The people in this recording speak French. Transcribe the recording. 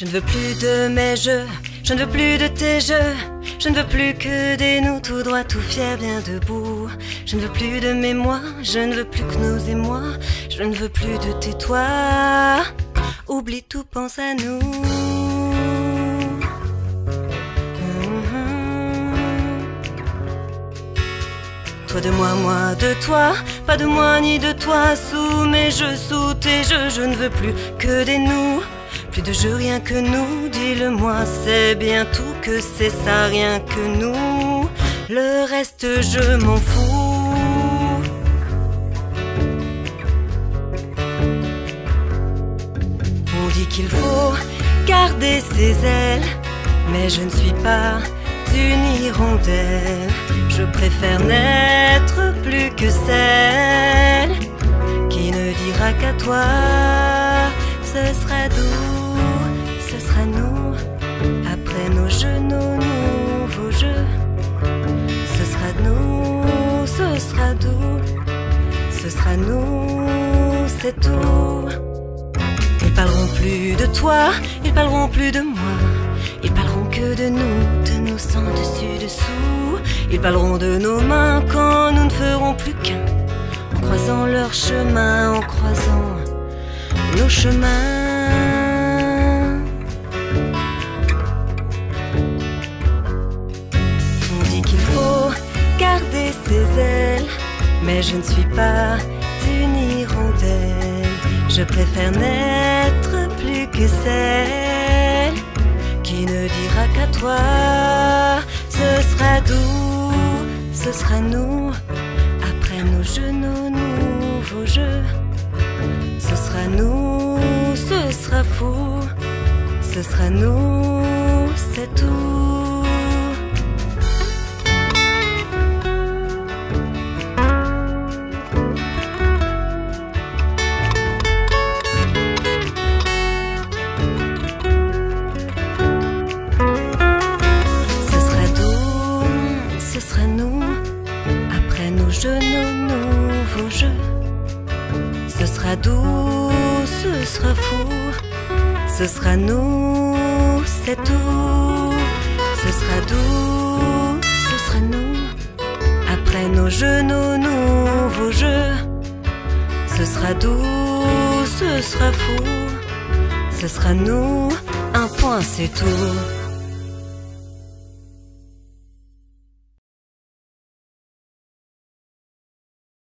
Je ne veux plus de mes jeux, je ne veux plus de tes jeux. Je ne veux plus que des nous tout droit, tout fier, bien debout. Je ne veux plus de mémoire, je ne veux plus que nous et moi. Je ne veux plus de tes toits. Oublie tout, pense à nous. Toi de moi, moi de toi, pas de moi ni de toi, sous mes jeux, sous tes jeux, je ne veux plus que des nous. De jeux, rien que nous, dis-le-moi, c'est bien tout que c'est ça, rien que nous. Le reste, je m'en fous. On dit qu'il faut garder ses ailes, mais je ne suis pas une hirondelle. Je préfère n'être plus que celle qui ne dira qu'à toi, ce sera doux, ce sera nous, c'est tout. Ils parleront plus de toi, ils parleront plus de moi. Ils parleront que de nous, de nous sans dessus dessous. Ils parleront de nos mains quand nous ne ferons plus qu'un. En croisant leur chemin, en croisant nos chemins. Mais je ne suis pas une hirondelle. Je préfère n'être plus que celle qui ne dira qu'à toi, ce sera doux, ce sera nous, après nos jeux, nos nouveaux jeux. Ce sera nous, ce sera fou, ce sera nous, c'est tout. Jeux, nos nouveaux jeux. Ce sera doux, ce sera fou, ce sera nous, c'est tout. Ce sera doux, ce sera nous, après nos jeux, nos nouveaux jeux. Ce sera doux, ce sera fou, ce sera nous, un point c'est tout.